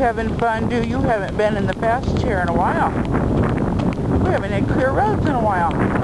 having fun, do you? Haven't been in the fast chair in a while. We haven't had clear roads in a while.